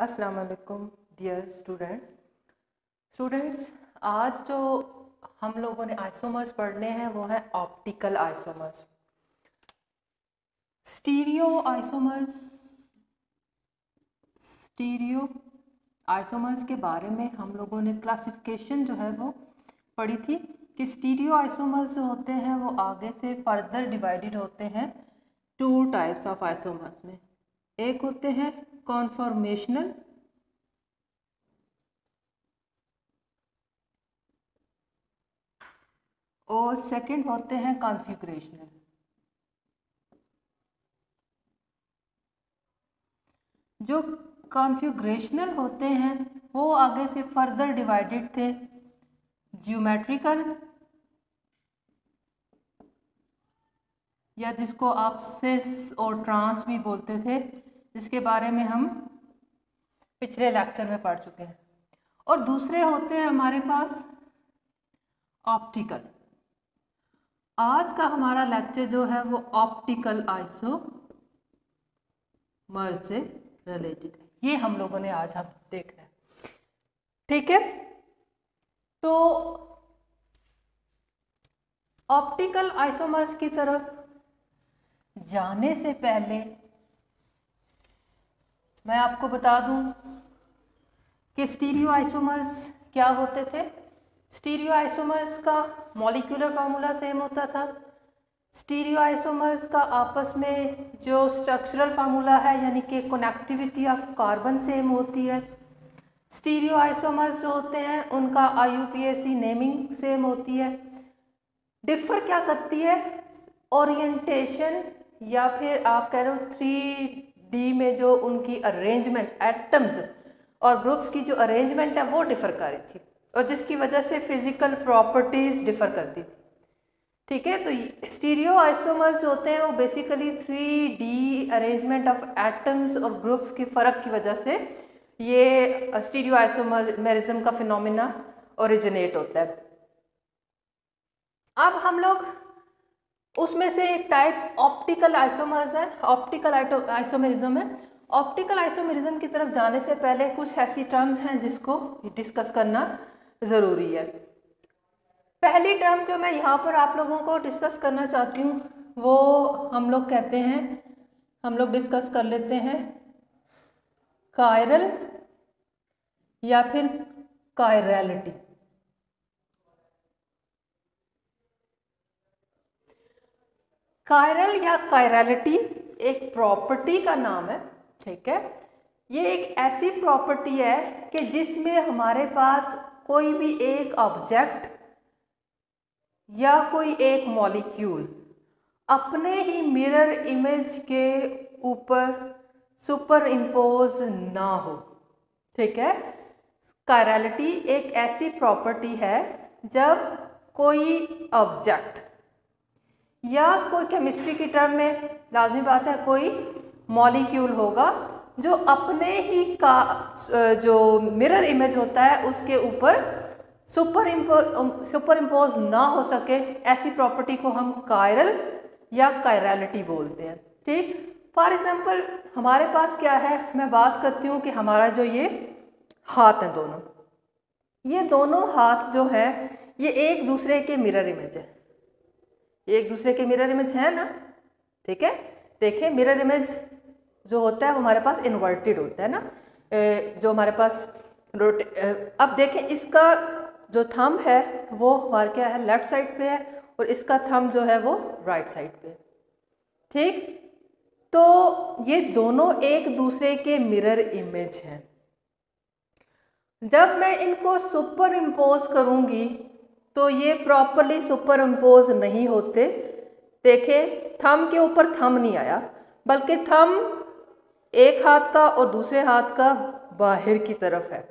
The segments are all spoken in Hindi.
अस्सलाम वालेकुम डियर स्टूडेंट्स स्टूडेंट्स आज जो हम लोगों ने आइसोमर्स पढ़ने हैं, वो है optical isomers stereo isomers stereo isomers के बारे में हम लोगों ने क्लासिफिकेशन जो है वो पढ़ी थी कि स्टीरियो आइसोमर्स जो होते हैं, वो आगे से फर्दर डिवाइडेड होते हैं टू टाइप्स ऑफ़ आइसोमर्स में. एक होते हैं कॉन्फॉर्मेशनल और सेकंड होते हैं कॉन्फ़िगरेशनल जो कॉन्फ़िगरेशनल होते हैं, वो आगे से फर्दर डिवाइडेड थे. जियोमेट्रिकल या जिसको आप सेस और ट्रांस भी बोलते थे. जिसके बारे में हम पिछले लेक्चर में पढ़ चुके हैं। और दूसरे होते हैं हमारे पास ऑप्टिकल। आज का हमारा लेक्चर जो है वो ऑप्टिकल आइसो मर से रिलेटेड है। ये हम लोगों ने आज हम देख रहे हैं। ठीक है? तो ऑप्टिकल आइसोमर्स की तरफ़ जाने से पहले मैं आपको बता दूँ कि स्टीरियो आइसोमर्स क्या होते थे? स्टीरियो आइसोमर्स का मॉलिक्यूलर फार्मूला सेम होता था। स्टीरियो आइसोमर्स का आपस में जो स्ट्रक्चरल फार्मूला है, यानी कि कनेक्टिविटी ऑफ़ कार्बन सेम होती है। स्टीरियो आइसोमर्स जो होते हैं, उनका आई नेमिंग सेम होती है। डिफर क्या करती है? ओरिएंटेशन या फिर आप कह रहे हो थ्री डी में जो उनकी अरेंजमेंट एटम्स और ग्रुप्स की जो अरेंजमेंट है, वो डिफ़र कर रही थी और जिसकी वजह से फ़िज़िकल प्रॉपर्टीज़ डिफ़र करती थी। ठीक है तो स्टीरियो आइसोमर्स होते हैं, वो basically three D arrangement of atoms और ग्रुप्स की फ़र्क की वजह से ये स्टीरियो आइसोमरिज्म का फिनोमिना ओरिजिनेट होता है। अब हम लोग उसमें से एक टाइप ऑप्टिकल आइसोमर्स है ऑप्टिकल आइसोमेरिज्म है। ऑप्टिकल आइसोमेरिज्म की तरफ़ जाने से पहले कुछ ऐसी टर्म्स हैं जिसको डिस्कस करना ज़रूरी है। पहली टर्म जो मैं यहाँ पर आप लोगों को डिस्कस करना चाहती हूँ, वो हम लोग कहते हैं, हम लोग डिस्कस कर लेते हैं कायरल या फिर कायरलिटी कायरल या कायरलिटी एक प्रॉपर्टी का नाम है, ठीक है? ये एक ऐसी प्रॉपर्टी है कि जिसमें हमारे पास कोई भी एक ऑब्जेक्ट या कोई एक मॉलिक्यूल अपने ही मिरर इमेज के ऊपर सुपर इम्पोज ना हो, ठीक है? कायरलिटी एक ऐसी प्रॉपर्टी है जब कोई ऑब्जेक्ट या कोई केमिस्ट्री की टर्म में लाजमी बात है, कोई मॉलिक्यूल होगा जो अपने ही का जो मिरर इमेज होता है, उसके ऊपर सुपर इम्पो सुपर इम्पोज ना हो सके, ऐसी प्रॉपर्टी को हम कायरल या कायरलिटी बोलते हैं। ठीक? फॉर एग्ज़ाम्पल हमारे पास क्या है? मैं बात करती हूँ कि हमारा जो ये हाथ हैं दोनों। ये दोनों हाथ जो है, ये एक दूसरे के मिरर इमेज है। एक दूसरे के मिरर इमेज है ना? ठीक है? देखिए मिरर इमेज जो होता है वो हमारे पास इन्वर्टेड होता है ना? जो हमारे पास रोटे अब देखें, इसका जो थम है, वो हमारे क्या है? लेफ़्ट साइड पे है और इसका थम जो है वो राइट साइड पे ठीक? तो ये दोनों एक दूसरे के मिरर इमेज हैं। जब मैं इनको सुपर इम्पोज करूँगी तो ये प्रॉपरली सुपर इम्पोज नहीं होते। देखें थम के ऊपर थम नहीं आया, बल्कि थम एक हाथ का और दूसरे हाथ का बाहर की तरफ़ है।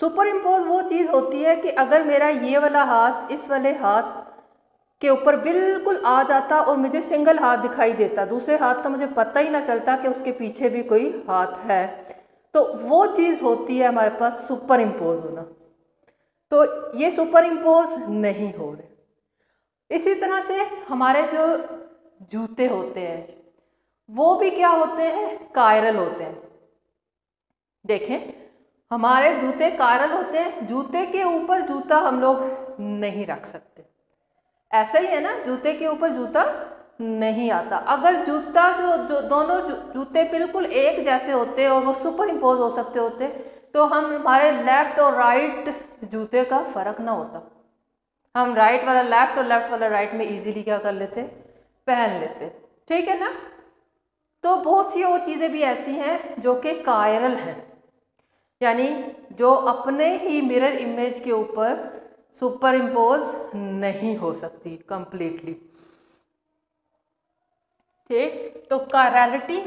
सुपर इम्पोज वो चीज़ होती है कि अगर मेरा ये वाला हाथ, इस वाले हाथ के ऊपर बिल्कुल आ जाता और मुझे सिंगल हाथ दिखाई देता, दूसरे हाथ का मुझे पता ही ना चलता कि उसके पीछे भी कोई हाथ है। तो वो चीज़ होती है हमारे पास सुपर इम्पोज होना। तो ये सुपर इम्पोज नहीं हो रहे। इसी तरह से हमारे जो जूते होते हैं, वो भी क्या होते हैं? कायरल होते हैं। देखें, हमारे जूते कायरल होते हैं, जूते के ऊपर जूता हम लोग नहीं रख सकते। ऐसा ही है ना, जूते के ऊपर जूता नहीं आता। अगर जूता जो जो दोनों जूते बिल्कुल एक जैसे होते और वो सुपर इम्पोज हो सकते होते तो हम हमारे लेफ़्ट और राइट जूते का फ़र्क ना होता। हम राइट वाला लेफ़्ट और लेफ़्ट वाला राइट में इजीली क्या कर लेते? पहन लेते। ठीक है ना? तो बहुत सी और चीज़ें भी ऐसी हैं जो कि कायरल हैं। यानी जो अपने ही मिरर इमेज के ऊपर सुपर इम्पोज नहीं हो सकती कंप्लीटली ठीक? तो कारैलिटी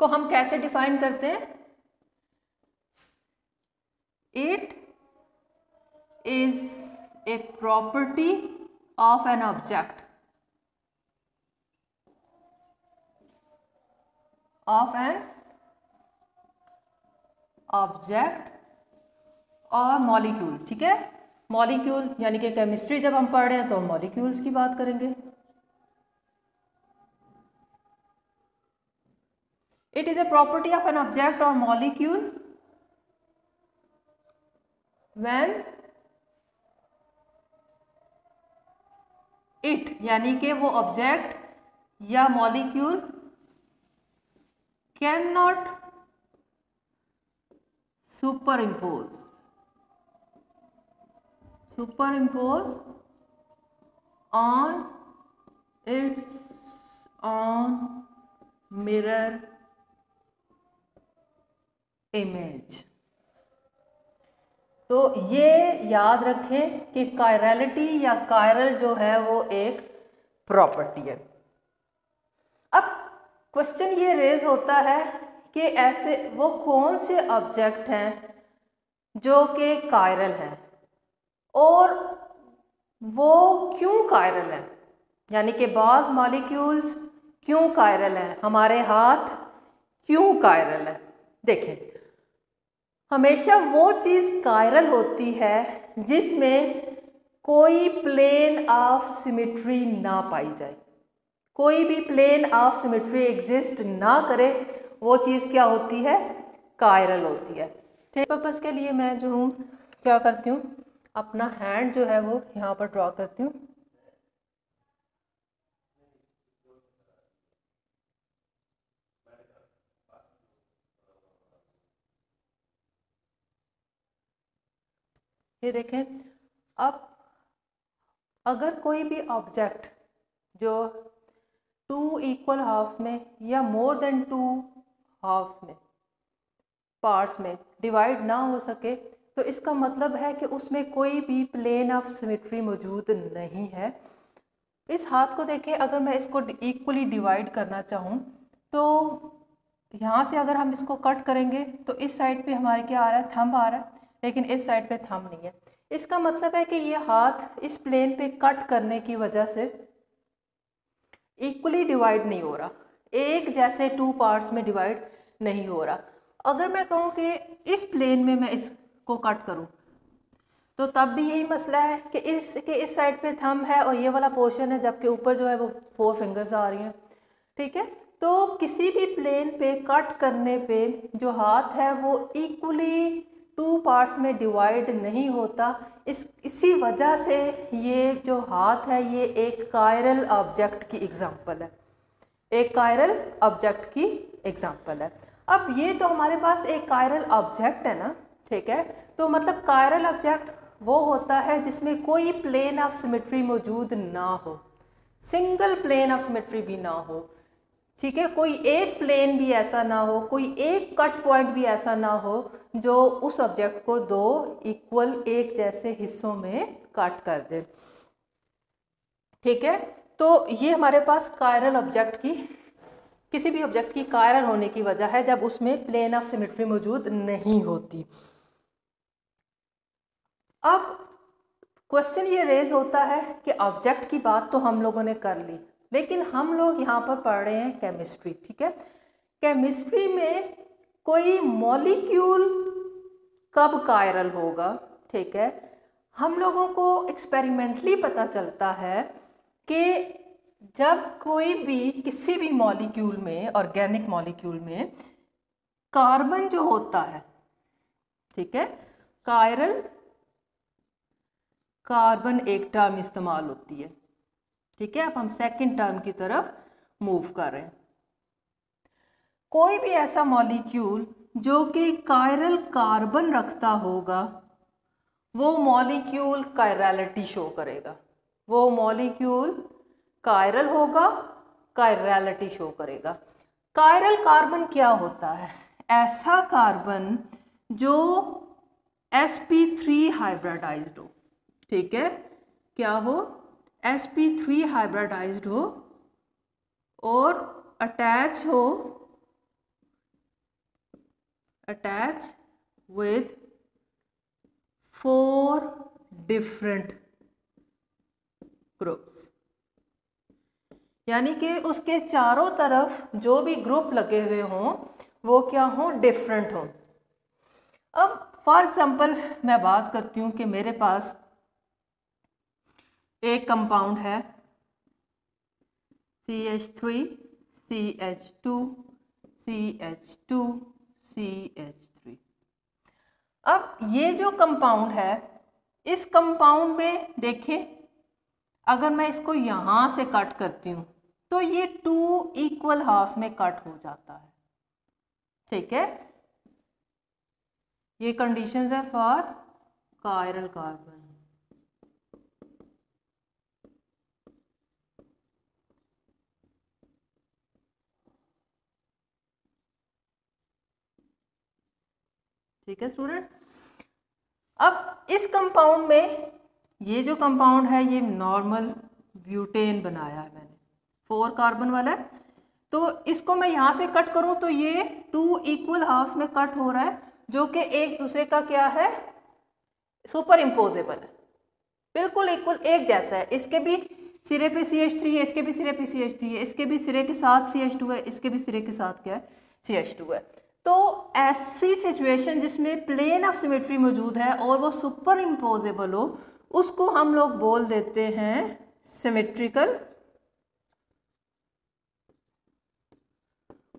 को हम कैसे डिफाइन करते हैं? It is a property of an object of an object और मॉलिक्यूल ठीक है? मॉलिक्यूल यानी कि केमिस्ट्री जब हम पढ़ रहे हैं तो हम मॉलिक्यूल्स की बात करेंगे। It is a property of an object और मॉलिक्यूल when इट यानी कि वो ऑब्जेक्ट या molecule can not superimpose superimpose on its on mirror image तो ये याद रखें कि कायरलिटी या कायरल जो है वो एक प्रॉपर्टी है। अब क्वेश्चन ये रेज होता है कि ऐसे वो कौन से ऑब्जेक्ट हैं जो कि कायरल हैं? और वो क्यों कायरल हैं? यानी कि बाज़ मालिक्यूल्स क्यों कायरल हैं? हमारे हाथ क्यों कायरल हैं? देखें। हमेशा वो चीज़ कायरल होती है जिसमें कोई प्लेन ऑफ़ सिमिट्री ना पाई जाए। कोई भी प्लेन ऑफ़ सिमिट्री एग्जिस्ट ना करे, वो चीज़ क्या होती है? कायरल होती है। ठीक पर्पज़ के लिए मैं जो हूँ, क्या करती हूँ? अपना हैंड जो है वो यहाँ पर ड्रॉ करती हूँ। ये देखें, अब अगर कोई भी ऑब्जेक्ट जो टू इक्वल हाफ्स में या मोर देन टू हाफ्स में पार्ट्स में डिवाइड ना हो सके तो इसका मतलब है कि उसमें कोई भी प्लेन ऑफ़ सिमेट्री मौजूद नहीं है। इस हाथ को देखें, अगर मैं इसको इक्वली डिवाइड करना चाहूँ तो यहाँ से अगर हम इसको कट करेंगे तो इस साइड पे हमारे क्या आ रहा है? थंब आ रहा है। लेकिन इस साइड पे थम नहीं है। इसका मतलब है कि ये हाथ इस प्लेन पे कट करने की वजह से इक्वली डिवाइड नहीं हो रहा। एक जैसे टू पार्ट्स में डिवाइड नहीं हो रहा। अगर मैं कहूँ कि इस प्लेन में मैं इसको कट करूँ तो तब भी यही मसला है कि इस, के इस साइड पे थम है और ये वाला पोर्शन है, जबकि ऊपर जो है वो फोर फिंगर्स आ रही हैं। ठीक है? तो किसी भी प्लेन पे कट करने पे जो हाथ है वो इक्वली टू पार्ट्स में डिवाइड नहीं होता। इस, इसी वजह से ये जो हाथ है, ये एक कायरल ऑब्जेक्ट की एग्ज़ाम्पल है। एक कायरल ऑब्जेक्ट की एग्ज़ाम्पल है। अब ये तो हमारे पास एक कायरल ऑब्जेक्ट है ना, ठीक है? तो मतलब कायरल ऑब्जेक्ट वो होता है जिसमें कोई प्लेन ऑफ़ सिमेट्री मौजूद ना हो। सिंगल प्लेन ऑफ़ सिमेट्री भी ना हो। ठीक है? कोई एक प्लेन भी ऐसा ना हो, कोई एक कट पॉइंट भी ऐसा ना हो, जो उस ऑब्जेक्ट को दो इक्वल एक जैसे हिस्सों में कट कर दे। ठीक है? तो ये हमारे पास कायरल ऑब्जेक्ट की, किसी भी ऑब्जेक्ट की कायरल होने की वजह है, जब उसमें प्लेन ऑफ़ सिमेट्री मौजूद नहीं होती। अब क्वेश्चन ये रेज होता है कि ऑब्जेक्ट की बात तो हम लोगों ने कर ली। लेकिन हम लोग यहाँ पर पढ़ रहे हैं केमिस्ट्री ठीक है? केमिस्ट्री में कोई मॉलिक्यूल कब कायरल होगा, ठीक है? हम लोगों को एक्सपेरिमेंटली पता चलता है कि जब कोई भी, किसी भी मॉलिक्यूल में ऑर्गेनिक मॉलिक्यूल में कार्बन जो होता है, ठीक है? कायरल कार्बन एक टर्म इस्तेमाल होती है। ठीक है? अब हम सेकंड टर्म की तरफ़ मूव कर रहे हैं। कोई भी ऐसा मॉलिक्यूल जो कि कायरल कार्बन रखता होगा, वो मॉलिक्यूल कायरलिटी शो करेगा। वो मॉलिक्यूल कायरल होगा कायरलिटी शो करेगा। कायरल कार्बन क्या होता है? ऐसा कार्बन जो sp3 हाइब्रिडाइज्ड हो। ठीक है? क्या हो? Sp3 हाइब्रिडाइज्ड हो और अटैच हो attach with four different groups यानी कि उसके चारों तरफ़ जो भी ग्रुप लगे हुए हों, वो क्या हों? डिफरेंट हों। अब फॉर एग्ज़ाम्पल मैं बात करती हूँ कि मेरे पास एक कंपाउंड है। C H three C H two C H two C H three अब ये जो कंपाउंड है, इस कंपाउंड में देखें, अगर मैं इसको यहाँ से कट करती हूँ तो ये टू इक्वल हाफ़ में कट हो जाता है। ठीक है? ये कंडीशंस है फॉर कायरल कार्बन ठीक है स्टूडेंट्स अब इस कंपाउंड में ये जो कंपाउंड है, ये नॉर्मल ब्यूटेन बनाया है मैंने। फोर कार्बन वाला है। तो इसको मैं यहाँ से कट करूँ तो ये टू इक्वल हाफ्स में कट हो रहा है, जो कि एक दूसरे का क्या है? सुपर इम्पोजेबल है। बिल्कुल इक्वल एक जैसा है। इसके भी सिरे पे सी एच थ्री है, इसके भी सिरे पे सी एच थ्री है, इसके भी सिरे के साथ सी एच टू है, इसके भी सिरे के साथ क्या है? सी एच टू है। तो ऐसी सिचुएशन जिसमें प्लेन ऑफ़ सिमेट्री मौजूद है और वो सुपर इम्पोजेबल हो, उसको हम लोग बोल देते हैं सिमेट्रिकल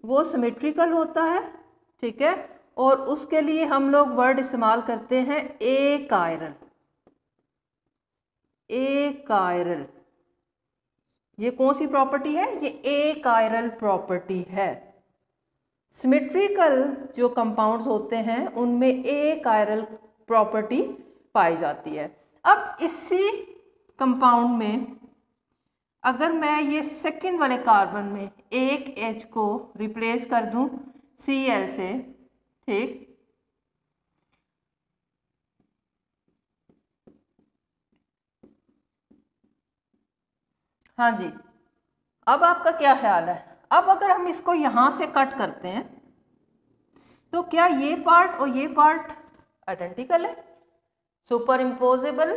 वो सिमेट्रिकल होता है, ठीक है? और उसके लिए हम लोग वर्ड इस्तेमाल करते हैं ए कायरल ए कायरल ये कौन सी प्रॉपर्टी है? ये ए कायरल प्रॉपर्टी है। सिमेट्रिकल जो कंपाउंड्स होते हैं, उनमें ए कायरल प्रॉपर्टी पाई जाती है। अब इसी कंपाउंड में अगर मैं ये सेकंड वाले कार्बन में एक एच को रिप्लेस कर दूँ सी एल से, ठीक? हाँ जी। अब आपका क्या ख्याल है? अब अगर हम इसको यहाँ से कट करते हैं तो क्या ये पार्ट और ये पार्ट आइडेंटिकल है? सुपर इम्पोजेबल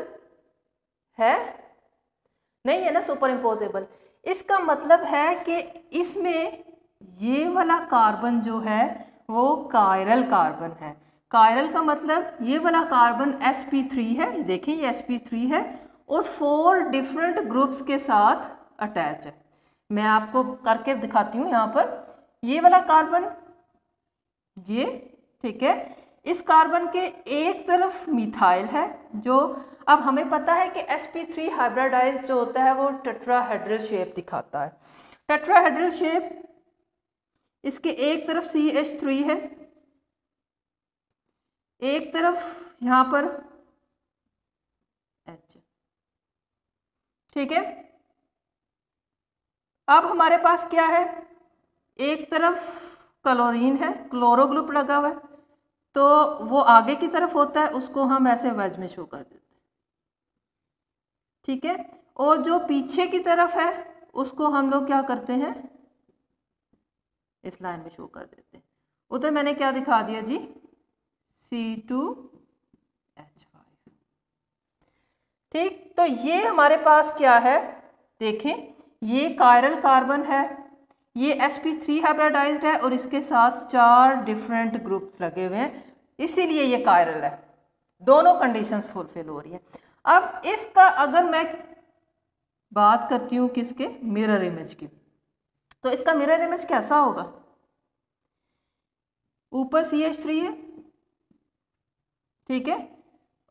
है? नहीं है ना सुपर इम्पोजेबल इसका मतलब है कि इसमें ये वाला कार्बन जो है, वो कायरल कार्बन है। कायरल का मतलब ये वाला कार्बन sp3 है देखें, ये sp3 है, और फोर डिफरेंट ग्रुप्स के साथ अटैच है। मैं आपको करके दिखाती हूँ यहाँ पर। ये वाला कार्बन, ये, ठीक है, इस कार्बन के एक तरफ़ मिथाइल है, जो अब हमें पता है कि sp3 हाइब्रिडाइज जो होता है वो टेट्राहेड्रल शेप दिखाता है। टेट्राहेड्रल शेप इसके एक तरफ़ सी एच थ्री है, एक तरफ़ यहाँ पर एच ठीक है अब हमारे पास क्या है? एक तरफ़ क्लोरीन है क्लोरो ग्रुप लगा हुआ है तो वो आगे की तरफ़ होता है, उसको हम ऐसे वेज में शो कर देते हैं। ठीक है? और जो पीछे की तरफ़ है, उसको हम लोग क्या करते हैं? इस लाइन में शो कर देते हैं। उधर मैंने क्या दिखा दिया जी? सी टू एच फाइव ठीक? तो ये हमारे पास क्या है? देखें ये कायरल कार्बन है, ये sp3 हाइब्रिडाइज्ड है और इसके साथ चार डिफरेंट ग्रुप्स लगे हुए हैं। इसीलिए ये कायरल है। दोनों कंडीशंस फुलफिल हो रही है। अब इसका अगर मैं बात करती हूँ किसके? मिरर इमेज की। तो इसका मिरर इमेज कैसा होगा? ऊपर सी एच थ्री है, ठीक है?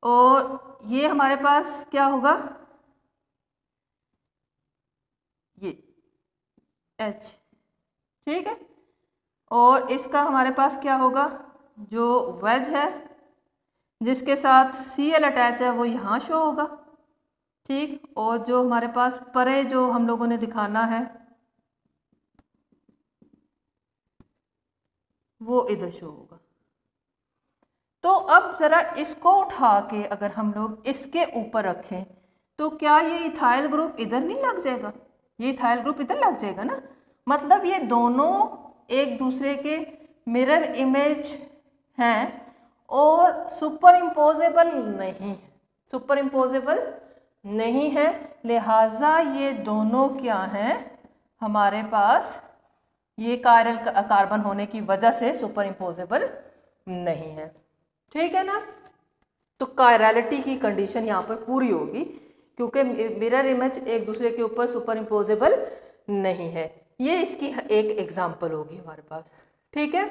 और ये हमारे पास क्या होगा ये एच ठीक है? और इसका हमारे पास क्या होगा? जो वेज है, जिसके साथ सी एल अटैच है, वो यहाँ शो होगा। ठीक? और जो हमारे पास परे जो हम लोगों ने दिखाना है, वो इधर शो होगा। तो अब ज़रा इसको उठा के अगर हम लोग इसके ऊपर रखें तो क्या ये इथाइल ग्रुप इधर नहीं लग जाएगा? ये इथाइल ग्रुप इधर लग जाएगा ना? मतलब ये दोनों एक दूसरे के मिरर इमेज हैं और सुपर इम्पोजेबल नहीं सुपर इम्पोजेबल नहीं है। लिहाजा ये दोनों क्या हैं? हमारे पास ये कायरल कार्बन होने की वजह से सुपर इम्पोजेबल नहीं है। ठीक है ना? तो कायरलिटी की कंडीशन यहाँ पर पूरी होगी। क्योंकि मिरर इमेज एक दूसरे के ऊपर सुपर इम्पोजेबल नहीं है। ये इसकी एक एग्ज़ाम्पल होगी हमारे पास। ठीक है?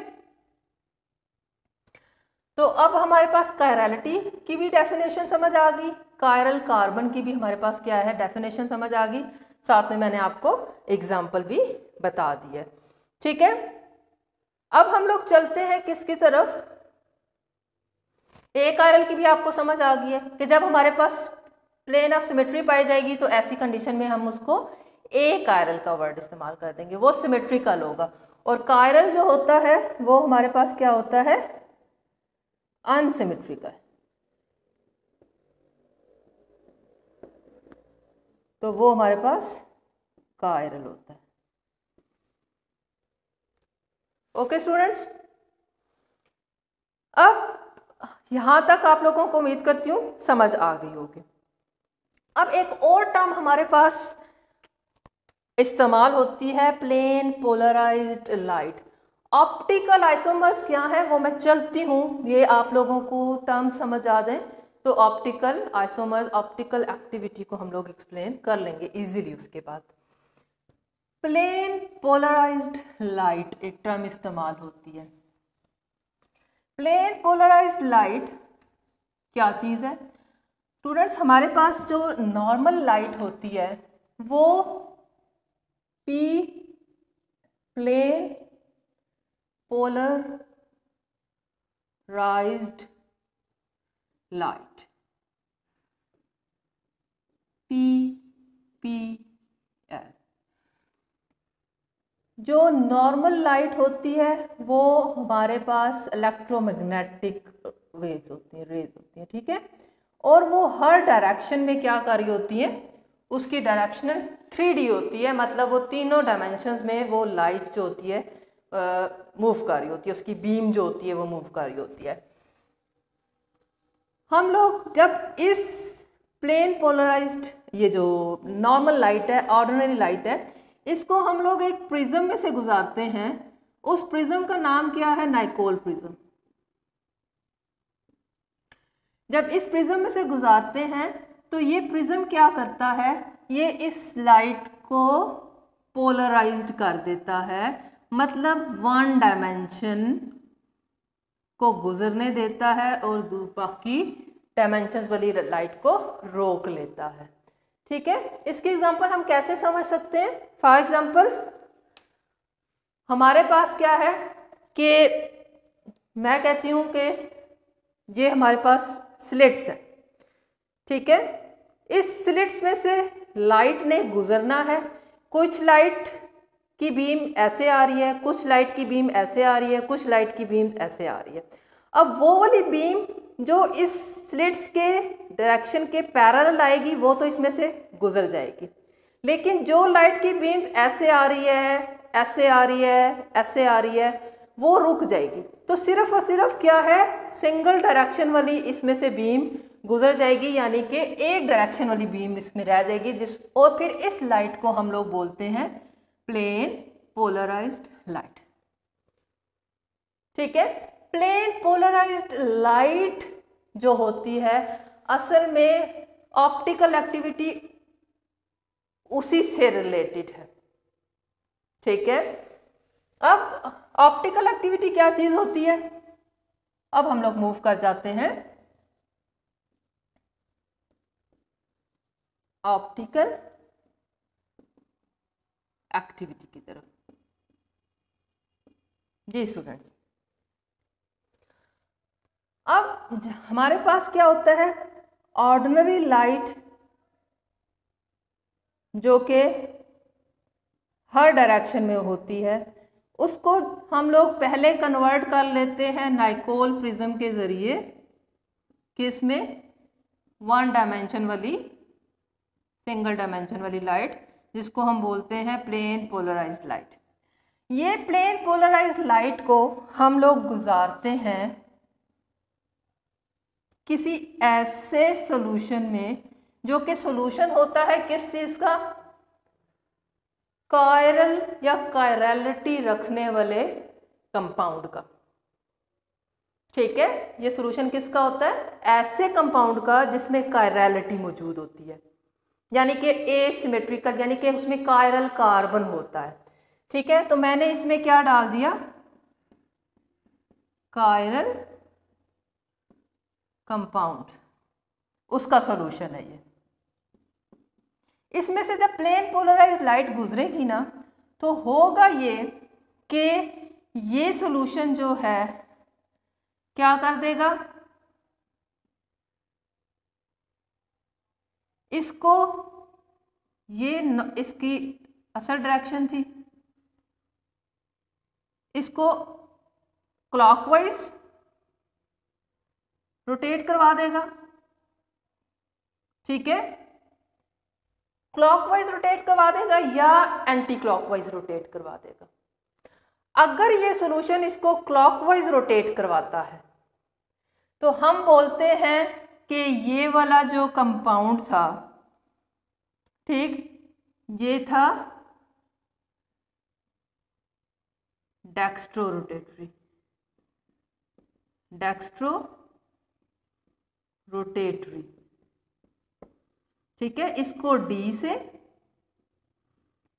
तो अब हमारे पास कायरलिटी की भी डेफिनेशन समझ आ गई। कायरल कार्बन की भी हमारे पास क्या है? डेफिनेशन समझ आ गई। साथ में मैंने आपको एग्ज़ाम्पल भी बता दी है। ठीक है? अब हम लोग चलते हैं किसकी तरफ़? ए कायरल की भी आपको समझ आ गई है कि जब हमारे पास प्लेन ऑफ़ सिमेट्री पाई जाएगी तो ऐसी कंडीशन में हम उसको ए कायरल का वर्ड इस्तेमाल कर देंगे। वो सिमेट्रिकल होगा। और कायरल जो होता है, वो हमारे पास क्या होता है? अनसिमेट्रिकल तो वो हमारे पास कायरल होता है। ओके स्टूडेंट्स अब यहाँ तक आप लोगों को उम्मीद करती हूँ समझ आ गई होगी। अब एक और टर्म हमारे पास इस्तेमाल होती है plane polarized light optical isomers क्या है? वो मैं चलती हूँ। ये आप लोगों को टर्म समझ आ जाए। तो ऑप्टिकल आइसोमर्स ऑप्टिकल एक्टिविटी को हम लोग एक्सप्लेन कर लेंगे इजीली उसके बाद. प्लेन पोलराइज्ड लाइट एक टर्म इस्तेमाल होती है। प्लेन पोलराइज्ड लाइट क्या चीज़ है? स्टूडेंट्स, हमारे पास जो नॉर्मल लाइट होती है, वो P plane polarized light P P L जो नॉर्मल लाइट होती है, वो हमारे पास इलेक्ट्रोमैग्नेटिक वेव्स होती हैं रेज होती हैं, ठीक है? और वो हर डायरेक्शन में क्या कर रही होती है? उसकी डायरेक्शनल थ्री होती है मतलब वो तीनों डायमेंशंस में वो लाइट जो होती है मूव कर रही होती है, उसकी बीम जो होती है, वो मूव कर रही होती है। हम लोग जब इस प्लेन पोलराइज्ड ये जो नॉर्मल लाइट है ऑर्डिनरी लाइट है, इसको हम लोग एक प्रिज्म में से गुजारते हैं। उस प्रिज्म का नाम क्या है? नाइकोल प्रिज्म जब इस प्रिज्म में से गुजारते हैं तो ये प्रिज्म क्या करता है? ये इस लाइट को पोलराइज्ड कर देता है। मतलब वन डायमेंशन को गुजरने देता है और बाकी डायमेंशंस वाली लाइट को रोक लेता है। ठीक है? इसकी एग्जांपल हम कैसे समझ सकते हैं? फॉर एग्जांपल हमारे पास क्या है कि मैं कहती हूँ कि ये हमारे पास स्लिट्स है। ठीक है? इस स्लिट्स में से लाइट ने गुजरना है। कुछ लाइट की बीम ऐसे आ रही है, कुछ लाइट की बीम ऐसे आ रही है, कुछ लाइट की बीम ऐसे आ रही है। अब वो वाली बीम जो इस स्लिट्स के डायरेक्शन के पैरल आएगी, वो तो इसमें से गुजर जाएगी। लेकिन जो लाइट की बीम्स ऐसे आ रही है, ऐसे आ रही है, ऐसे आ रही है वो रुक जाएगी। तो सिर्फ़ और सिर्फ़ क्या है? सिंगल डायरेक्शन वाली इसमें से बीम गुजर जाएगी, यानी कि एक डायरेक्शन वाली बीम इसमें रह जाएगी, जिस और फिर इस लाइट को हम लोग बोलते हैं प्लेन पोलराइज्ड लाइट ठीक है? प्लेन पोलराइज्ड लाइट जो होती है, असल में ऑप्टिकल एक्टिविटी उसी से रिलेटेड है। ठीक है? अब ऑप्टिकल एक्टिविटी क्या चीज़ होती है? अब हम लोग मूव कर जाते हैं। ऑप्टिकल एक्टिविटी की तरफ़। जी स्टूडेंट्स अब हमारे पास क्या होता है? ऑर्डनरी लाइट जो के हर डायरेक्शन में होती है। उसको हम लोग पहले कन्वर्ट कर लेते हैं नाइकोल प्रिज्म के ज़रिए किसमें वन डायमेंशन वाली सिंगल डायमेंशन वाली लाइट जिसको हम बोलते हैं प्लेन पोलराइज्ड लाइट ये प्लेन पोलराइज्ड लाइट को हम लोग गुजारते हैं किसी ऐसे सॉल्यूशन में, जो कि सॉल्यूशन होता है किस चीज़ का? कायरल या कायरलिटी रखने वाले कंपाउंड का। ठीक है? ये सॉल्यूशन किसका होता है? ऐसे कंपाउंड का जिसमें कायरलिटी मौजूद होती है। यानी कि एसिमेट्रिकल यानी कि उसमें कायरल कार्बन होता है। ठीक है? तो मैंने इसमें क्या डाल दिया? कायरल कंपाउंड उसका सॉल्यूशन है ये। इसमें से जब प्लेन पोलराइज लाइट गुजरेगी ना तो होगा ये कि ये सॉल्यूशन जो है क्या कर देगा? इसको ये न, इसकी असल डायरेक्शन थी। इसको क्लॉकवाइज रोटेट करवा देगा। ठीक है? क्लॉकवाइज रोटेट करवा देगा या एंटी क्लॉकवाइज रोटेट करवा देगा। अगर ये सॉल्यूशन इसको क्लॉकवाइज रोटेट करवाता है तो हम बोलते हैं कि ये वाला जो कंपाउंड था, ठीक, ये था डेक्स्ट्रो रोटेटरी डेक्स्ट्रो रोटेटरी ठीक है? इसको डी से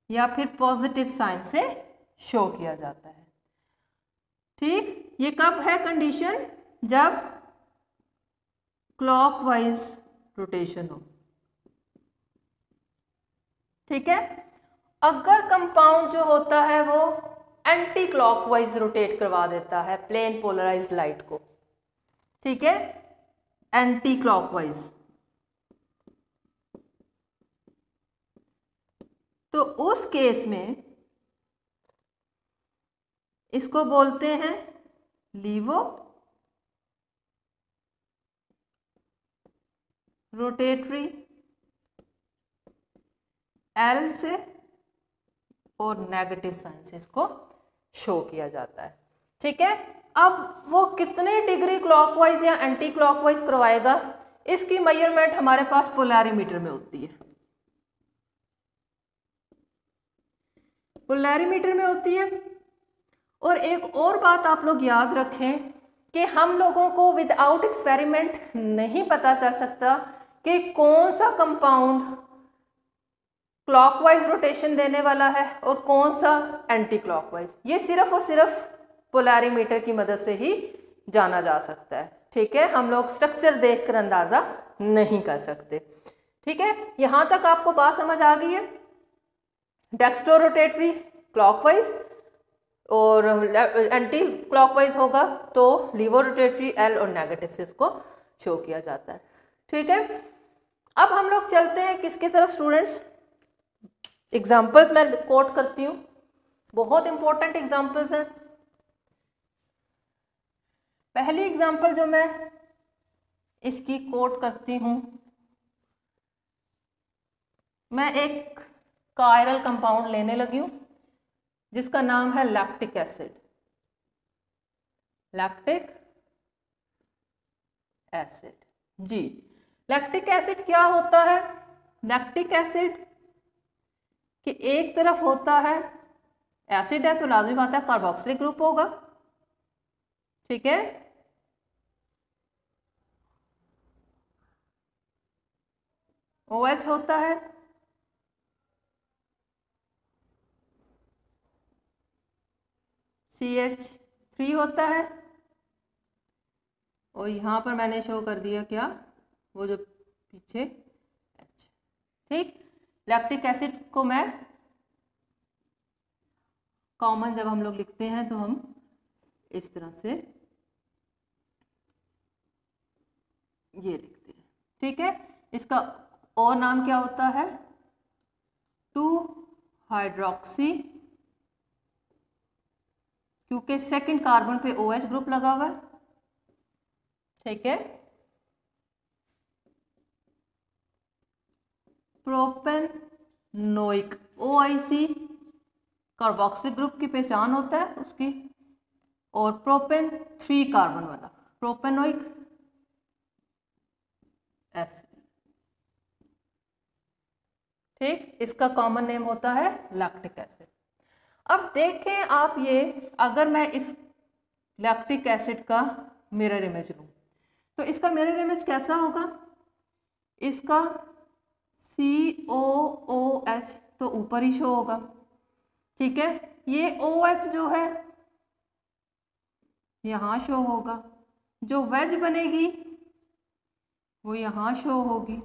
या फिर पॉजिटिव साइन से शो किया जाता है। ठीक? ये कब है कंडीशन जब क्लॉकवाइज रोटेशन हो। ठीक है? अगर कंपाउंड जो होता है वो एंटी क्लॉकवाइज रोटेट करवा देता है प्लेन पोलराइज्ड लाइट को। ठीक है? एंटी क्लॉकवाइज तो उस केस में इसको बोलते हैं लीवो रोटेटरी एल से और नेगेटिव साइन से इसको शो किया जाता है। ठीक है? अब वो कितने डिग्री क्लॉकवाइज या एंटी क्लॉकवाइज करवाएगा? इसकी मेज़रमेंट हमारे पास पोलैरीमीटर में होती है। पोलैरीमीटर में होती है। और एक और बात आप लोग याद रखें कि हम लोगों को विदाउट एक्सपेरिमेंट नहीं पता चल सकता कि कौन सा कंपाउंड क्लॉकवाइज रोटेशन देने वाला है और कौन सा एंटी क्लॉकवाइज ये सिर्फ़ और सिर्फ़ पोलैरीमीटर की मदद से ही जाना जा सकता है। ठीक है? हम लोग स्ट्रक्चर देखकर अंदाज़ा नहीं कर सकते। ठीक है? यहाँ तक आपको बात समझ आ गई है? डेक्स्ट्रो रोटेटरी क्लॉकवाइज और एंटी क्लॉकवाइज होगा तो लीवो रोटेटरी एल और नेगेटिव से इसको शो किया जाता है। ठीक है? अब हम लोग चलते हैं किसकी तरफ़ स्टूडेंट्स एग्जाम्पल्स मैं कोट करती हूँ। बहुत इंपॉर्टेंट एग्जाम्पल्स हैं। पहली एग्ज़ाम्पल जो मैं इसकी कोट करती हूँ, मैं एक कायरल कंपाउंड लेने लगी हूँ, जिसका नाम है लैक्टिक एसिड लैक्टिक एसिड जी। लैक्टिक एसिड क्या होता है? लैक्टिक एसिड कि एक तरफ़ होता है एसिड है तो लाजमी बात है कार्बोक्सिलिक ग्रुप होगा। ठीक है? ओ OH होता है सी एच थ्री होता है। और यहाँ पर मैंने शो कर दिया क्या? वो जो पीछे एच ठीक? लैक्टिक एसिड को मैं कॉमन जब हम लोग लिखते हैं तो हम इस तरह से ये लिखते हैं। ठीक है? इसका और नाम क्या होता है? टू हाइड्रोक्सी क्योंकि सेकंड कार्बन पे ओ OH ग्रुप लगा हुआ है। ठीक है। Propanoic O I C carboxylic group की पहचान होता है उसकी। और प्रोपेन थ्री कार्बन वाला प्रोपेनोइक एसिड ठीक, इसका कॉमन नेम होता है लैक्टिक एसिड अब देखें आप ये, अगर मैं इस लैक्टिक एसिड का मिरर इमेज लूँ तो इसका मिरर इमेज कैसा होगा? इसका सी ओ ओ एच तो ऊपर ही शो होगा, ठीक है? ये ओ एच जो है, यहाँ शो होगा, जो वेज बनेगी, वो यहाँ शो होगी,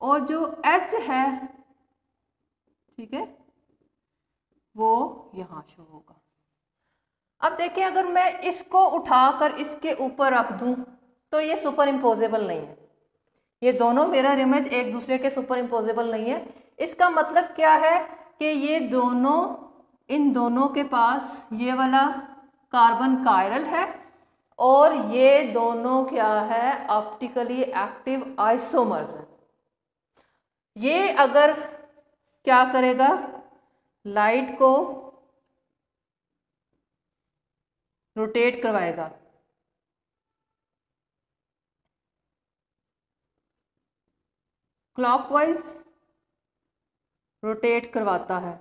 और जो एच है, ठीक है? वो यहाँ शो होगा। अब देखिए, अगर मैं इसको उठाकर इसके ऊपर रख दूँ तो ये सुपर इम्पोजेबल नहीं है। ये दोनों मिरर इमेज एक दूसरे के सुपर इम्पोजेबल नहीं है। इसका मतलब क्या है कि ये दोनों, इन दोनों के पास ये वाला कार्बन कायरल है और ये दोनों क्या है ऑप्टिकली एक्टिव आइसोमर्स हैं। ये अगर क्या करेगा लाइट को रोटेट करवाएगा। क्लॉकवाइज रोटेट करवाता है।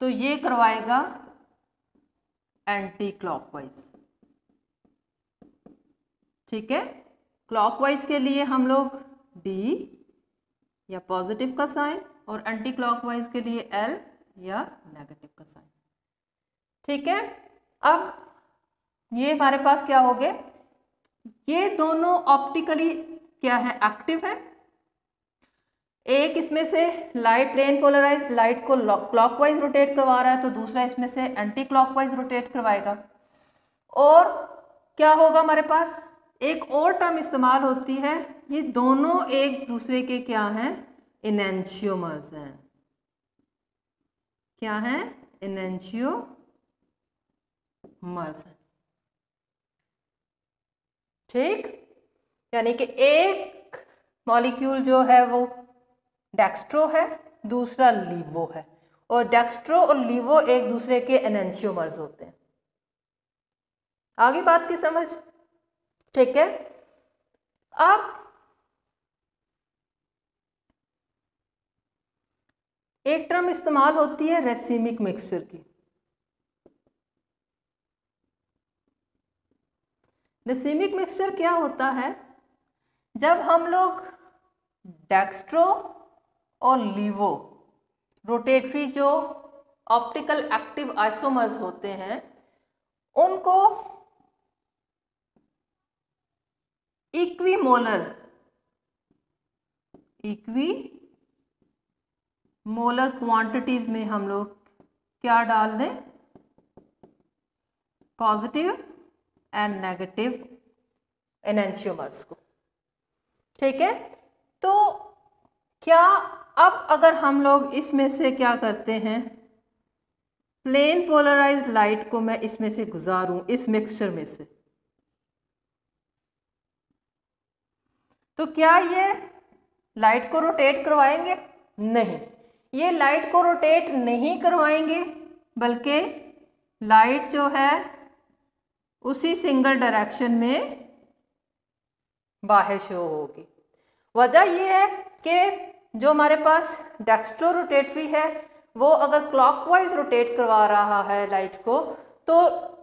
तो ये करवाएगा एंटी क्लॉकवाइज ठीक है? क्लॉकवाइज के लिए हम लोग डी या पॉजिटिव का साइन और एंटी क्लॉकवाइज के लिए एल या नेगेटिव का साइन ठीक है? अब ये हमारे पास क्या हो गए? ये दोनों ऑप्टिकली क्या है? एक्टिव है। एक इसमें से लाइट प्लेन पोलराइज लाइट को क्लॉकवाइज रोटेट करवा रहा है तो दूसरा इसमें से एंटी क्लॉकवाइज रोटेट करवाएगा। और क्या होगा हमारे पास? एक और टर्म इस्तेमाल होती है। ये दोनों एक दूसरे के क्या हैं? इनेंशियोमर्स हैं। क्या हैं? इनेंशियोमर्स हैं ठीक? यानी कि एक मॉलिक्यूल जो है वो डेक्स्ट्रो है, दूसरा लीवो है। और डेक्स्ट्रो और लीवो एक दूसरे के एनेंशियोमर्स होते हैं। आगे बात की समझ? ठीक है? अब एक टर्म इस्तेमाल होती है रेसिमिक मिक्सचर की। रेसिमिक मिक्सचर क्या होता है? जब हम लोग डेक्स्ट्रो और लीवो रोटेटरी जो ऑप्टिकल एक्टिव आइसोमर्स होते हैं, उनको equi equimolar equimolar quantities में हम लोग क्या डाल दें? पॉजिटिव एंड नेगेटिव एनेंशियोमर्स को। ठीक है? तो क्या अब अगर हम लोग इसमें से क्या करते हैं? प्लेन पोलराइज लाइट को मैं इसमें से गुजारूं, इस मिक्सचर में से। तो क्या ये लाइट को रोटेट करवाएँगे? नहीं। ये लाइट को रोटेट नहीं करवाएँगे, बल्कि लाइट जो है, उसी सिंगल डायरेक्शन में बाहर शो होगी। वजह यह है कि जो हमारे पास डेक्स्ट्रो रोटेटरी है, वो अगर क्लॉकवाइज रोटेट करवा रहा है लाइट को तो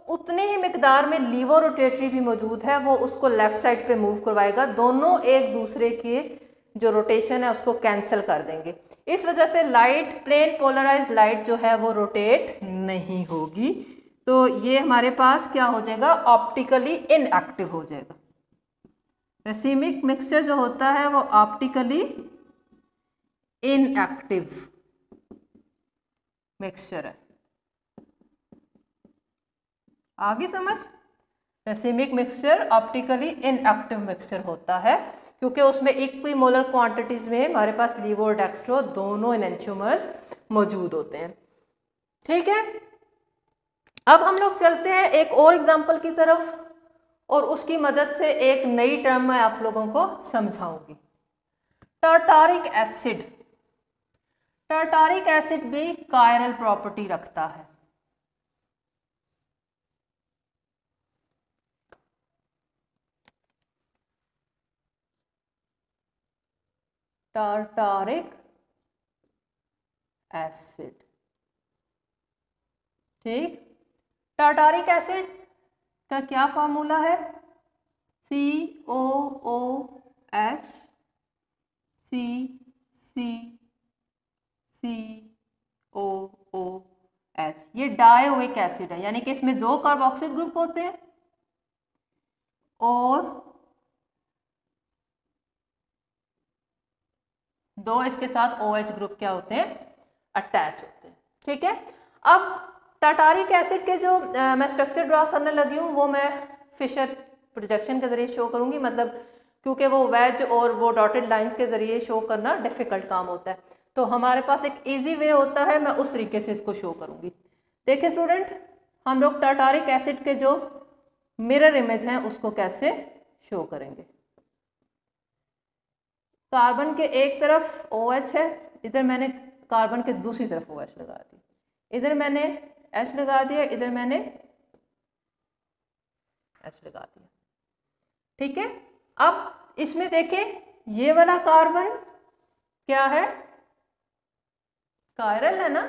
उतने ही मकदार में लीवो रोटेटरी भी मौजूद है, वो उसको लेफ़्ट साइड पे मूव करवाएगा। दोनों एक दूसरे के जो रोटेशन है, उसको कैंसिल कर देंगे। इस वजह से लाइट प्लेन पोलराइज लाइट जो है वो रोटेट नहीं होगी। तो ये हमारे पास क्या हो जाएगा? ऑप्टिकली इनएक्टिव हो जाएगा। रेसिमिक मिक्सचर जो होता है वो ऑप्टिकली इनएक्टिव मिक्सचर है। आगे समझ? Racemic mixture optically inactive mixture होता है। क्योंकि उसमें इक्विमोलर क्वांटिटीज में हमारे पास लीवो और डेक्स्ट्रो दोनों एनेंशियोमर्स मौजूद होते हैं। ठीक है? अब हम लोग चलते हैं एक और एग्जांपल की तरफ़ और उसकी मदद से एक नई टर्म मैं आप लोगों को समझाऊँगी। टार्टारिक एसिड टार्टारिक एसिड भी कायरल प्रॉपर्टी रखता है। टार्टारिक एसिड ठीक? टार्टारिक एसिड का क्या फॉर्मूला है? C O O H C C C O O H ये डायोइक एसिड है, यानी कि इसमें दो कार्बोक्सिल ग्रुप होते हैं और दो इसके साथ ओ OH ग्रुप क्या होते हैं? अटैच होते हैं। ठीक है? अब टाटारिक एसिड के जो आ, मैं स्ट्रक्चर ड्रा करने लगी हूँ वो मैं फिशर प्रोजेक्शन के ज़रिए शो करूँगी। मतलब क्योंकि वो वेज और वो डॉटेड लाइंस के ज़रिए शो करना डिफ़िकल्ट काम होता है। तो हमारे पास एक इजी वे होता है मैं उस तरीके से इसको शो करूँगी। देखिए स्टूडेंट हम लोग टाटारिक एसिड के जो मिरर इमेज हैं उसको कैसे शो करेंगे? कार्बन के एक तरफ़ ओ OH है, इधर मैंने कार्बन के दूसरी तरफ़ ओ OH लगा दी। इधर मैंने एच लगा दिया, इधर मैंने एच लगा दिया। ठीक है? अब इसमें देखें, ये वाला कार्बन क्या है? कायरल है ना?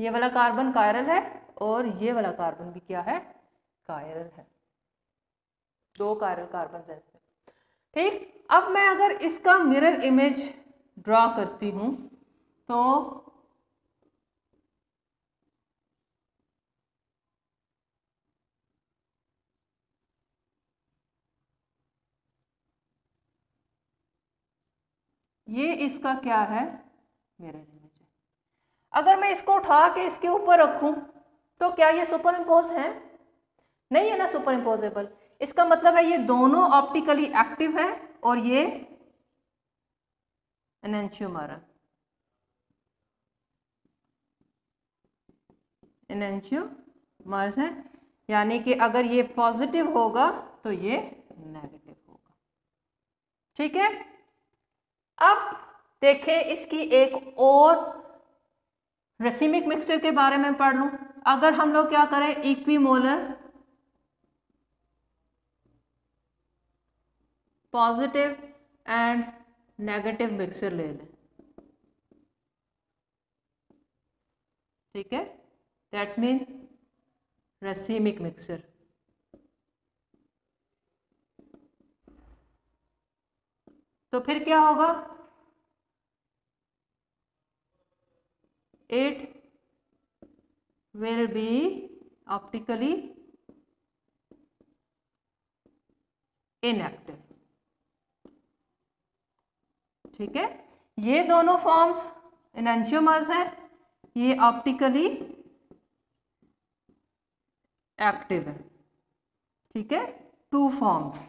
ये वाला कार्बन कायरल है और ये वाला कार्बन भी क्या है? कायरल है। दो कायरल कार्बन है इसमें। ठीक? अब मैं अगर इसका मिरर इमेज ड्रॉ करती हूँ तो ये इसका क्या है? मिरर इमेज अगर मैं इसको उठा के इसके ऊपर रखूँ तो क्या ये सुपर इम्पोज है? नहीं है ना सुपर इम्पोजेबल इसका मतलब है ये दोनों ऑप्टिकली एक्टिव है। और ये एनेंशियोमर एनेंशियोमर्स है, यानी कि अगर ये पॉजिटिव होगा तो ये नेगेटिव होगा। ठीक है? अब देखें इसकी एक और रेसिमिक मिक्सचर के बारे में पढ़ लूँ। अगर हम लोग क्या करें equimolar positive and negative mixer ले लें। ठीक है? दैट्स मीन रेसिमिक मिक्सर तो फिर क्या होगा? It will be optically inactive ठीक है? ये दोनों फॉर्म्स एनशियोमर्स हैं। ये ऑप्टिकली एक्टिव है। ठीक है? टू फॉर्म्स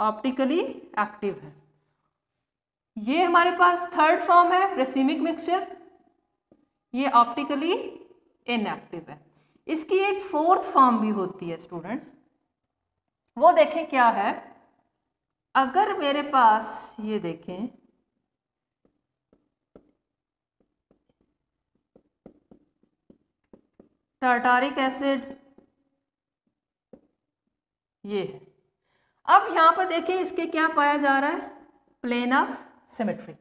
ऑप्टिकली एक्टिव है। ये हमारे पास थर्ड फॉर्म है रेसिमिक मिक्सचर ये ऑप्टिकली इनएक्टिव है। इसकी एक फोर्थ फॉर्म भी होती है स्टूडेंट्स वो देखें क्या है। अगर मेरे पास, ये देखें टार्टारिक एसिड ये अब यहाँ पर देखिए इसके क्या पाया जा रहा है? प्लेन ऑफ़ सिमेट्री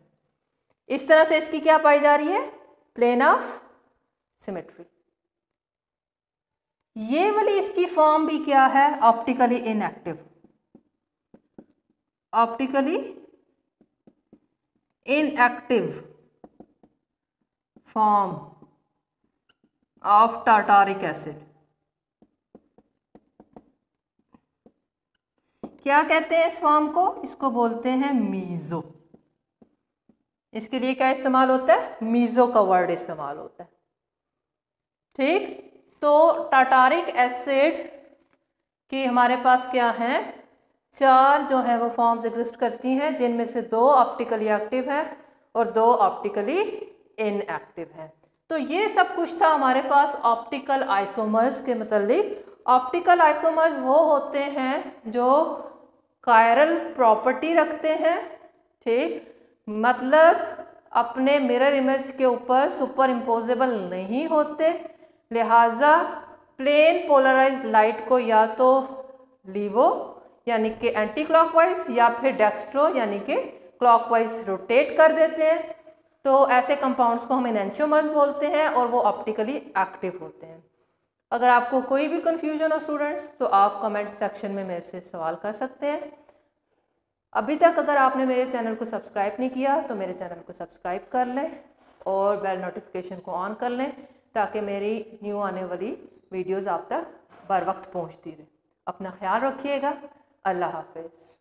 इस तरह से इसकी क्या पाई जा रही है? प्लेन ऑफ़ सिमेट्री ये वाली इसकी फॉर्म भी क्या है? Optically inactive optically inactive form of tartaric acid क्या कहते हैं इस फॉर्म को? इसको बोलते हैं मीजो इसके लिए क्या इस्तेमाल होता है? मीज़ो का वर्ड इस्तेमाल होता है। ठीक? तो टाटारिक एसिड के हमारे पास क्या है? चार जो है वो फॉर्म्स एग्जिस्ट करती हैं, जिनमें से दो ऑप्टिकली एक्टिव हैं और दो ऑप्टिकली इनएक्टिव हैं। तो ये सब कुछ था हमारे पास ऑप्टिकल आइसोमर्स के मतलब। ऑप्टिकल आइसोमर्स वो होते हैं जो कायरल प्रॉपर्टी रखते हैं, ठीक? मतलब अपने मिरर इमेज के ऊपर सुपर इम्पोजेबल नहीं होते। लिहाजा प्लेन पोलराइज्ड लाइट को या तो लीवो यानी कि एंटी क्लॉकवाइज या फिर डेक्स्ट्रो यानी कि क्लॉकवाइज रोटेट कर देते हैं। तो ऐसे कंपाउंड्स को हम इनेंशियोमर्स बोलते हैं और वो ऑप्टिकली एक्टिव होते हैं। अगर आपको कोई भी कन्फ्यूज़न हो स्टूडेंट्स तो आप कमेंट सेक्शन में मेरे से सवाल कर सकते हैं। अभी तक अगर आपने मेरे चैनल को सब्सक्राइब नहीं किया तो मेरे चैनल को सब्सक्राइब कर लें और बेल नोटिफिकेशन को ऑन कर लें, ताकि मेरी न्यू आने वाली वीडियोस आप तक बर वक्त पहुँचती रहे। अपना ख्याल रखिएगा। अल्लाह हाफिज़